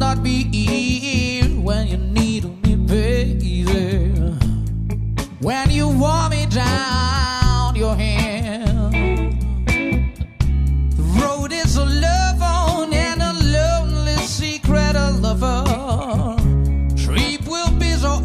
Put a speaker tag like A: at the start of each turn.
A: not be here when you need me, baby. When you want me down your hand. The road is a love on and a lonely secret a lover. Sleep will be so